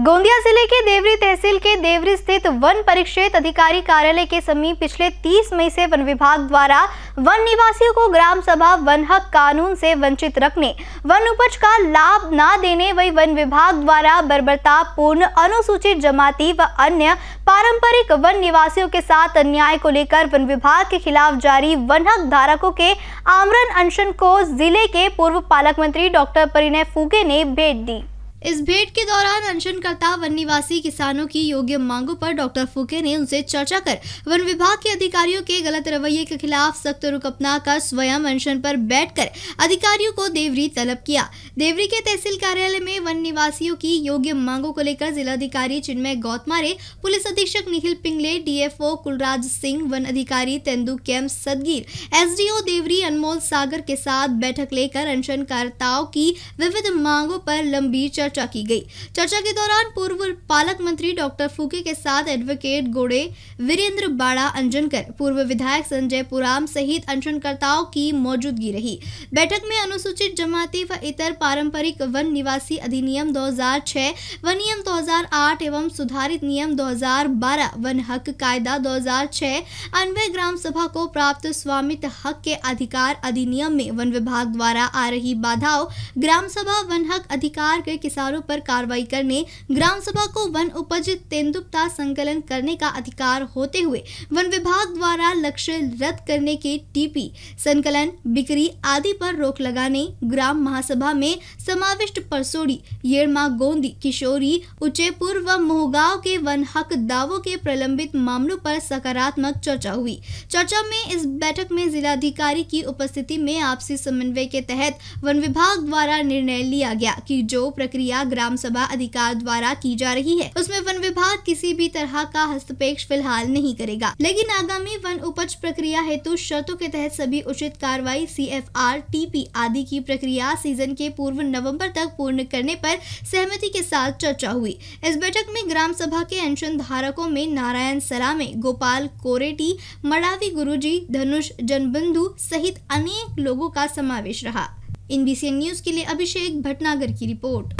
गोंदिया ज़िले के देवरी तहसील के देवरी स्थित वन परिक्षेत्र अधिकारी कार्यालय के समीप पिछले 30 मई से वन विभाग द्वारा वन निवासियों को ग्राम सभा वन हक कानून से वंचित रखने, वन उपज का लाभ न देने वही वन विभाग द्वारा बर्बरता पूर्ण अनुसूचित जमाती व अन्य पारंपरिक वन निवासियों के साथ अन्याय को लेकर वन विभाग के खिलाफ जारी वन हक धारकों के आमरण अनशन को ज़िले के पूर्व पालक मंत्री डॉक्टर परिणय फूके ने भेंट दी। इस भेंट के दौरान अनशनकर्ता वन निवासी किसानों की योग्य मांगों पर डॉक्टर फूके ने उनसे चर्चा कर वन विभाग के अधिकारियों के गलत रवैये के खिलाफ सख्त रुख अपनाकर स्वयं अनशन पर बैठकर अधिकारियों को देवरी तलब किया। देवरी के तहसील कार्यालय में वन निवासियों की योग्य मांगों को लेकर जिलाधिकारी चिन्मय गौतमारे, पुलिस अधीक्षक निखिल पिंगले, डीएफओ कुलराज सिंह, वन अधिकारी तेंदु कैम सदगीर, एसडीओ देवरी अनमोल सागर के साथ बैठक लेकर अनशनकर्ताओं की विविध मांगों पर लंबी चर्चा चर्चा की गई। चर्चा के दौरान पूर्व पालक मंत्री डॉक्टर फूके के साथ एडवोकेट गोड़े वीरेंद्र बाड़ा अंजनकर, पूर्व विधायक संजय पुराम सहित अनशनकर्ताओं की मौजूदगी रही। बैठक में अनुसूचित जमाती व इतर पारंपरिक वन निवासी अधिनियम 2006 व नियम 2008 एवं सुधारित नियम 2012 वन हक कायदा 2006 अन्वय ग्राम सभा को प्राप्त स्वामित्व हक के अधिकार अधिनियम में वन विभाग द्वारा आ रही बाधाओं, ग्राम सभा वन हक अधिकार के किसान किसानों पर कार्रवाई करने, ग्राम सभा को वन उपज तेंदुपता संकलन करने का अधिकार होते हुए वन विभाग द्वारा लक्ष्य रद्द करने के टीपी, संकलन, बिक्री आदि पर रोक लगाने, ग्राम महासभा में समाविष्ट परसोड़ी येड़मा गोंदी, किशोरी, उचेपुर व मोहगांव के वन हक दावों के प्रलंबित मामलों पर सकारात्मक चर्चा हुई। चर्चा में इस बैठक में जिलाधिकारी की उपस्थिति में आपसी समन्वय के तहत वन विभाग द्वारा निर्णय लिया गया कि जो प्रक्रिया प्रक्रिया ग्राम सभा अधिकार द्वारा की जा रही है। उसमें वन विभाग किसी भी तरह का हस्तक्षेप फ़िलहाल नहीं करेगा। लेकिन आगामी वन उपज प्रक्रिया हेतु शर्तों के तहत सभी उचित कार्रवाई C F R T P आदि की प्रक्रिया सीज़न के पूर्व नवंबर तक पूर्ण करने पर सहमति के साथ चर्चा हुई। इस बैठक में ग्राम सभा के अनशन धारकों में नारायण सलामे गोपाल कोरेटी, मड़ावी गुरुजी, धनुष जनबंधु सहित अनेक लोगों का समावेश रहा। इन न्यूज़ के लिए अभिषेक भटनागर की रिपोर्ट।